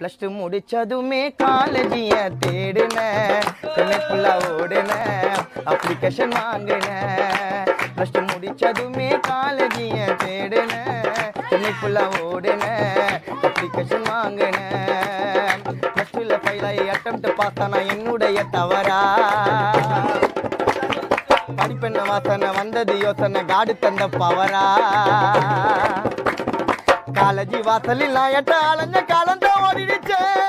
Plus two முடிச்சதுமே காலேஜிய தேடுன. சென்னைக்குள்ள ஓடுன. அப்ளிகேஷன் வாங்கினேன் பிளஸ் டூ முடிச்சதுமே காலேஜிய தேடுன. சென்னைக்குள்ள ஓடுன. அப்ளிகேஷன் வாங்கினேன் பிளஸ் டூல ஃபைல் ஆகி அட்டம் பார்த்தானா என்னுடைய தவறா? படிப்பெண்ண வாசனை வந்தது யோசனை காடு தந்த பவரா காலேஜி வாசலில் நான் எட்ட அலைஞ்ச காலந்தான் ஓடிடுச்சேன்